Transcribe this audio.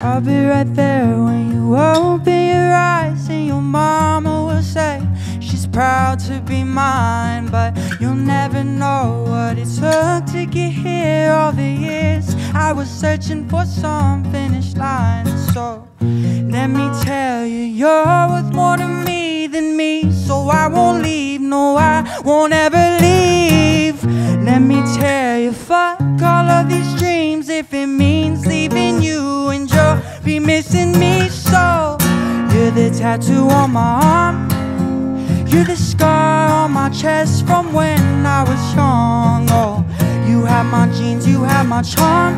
I'll be right there when you open your eyes and your mama will say she's proud to be mine, but you'll never know what it took to get here. All the years I was searching for some finish line, so let me tell you, you're worth more to me than me, so I won't leave. No, I won't ever leave. Let me tell you, fuck all of these dreams if it means be missing me so. You're the tattoo on my arm. You're the scar on my chest from when I was young. Oh, you have my genes, you have my charm.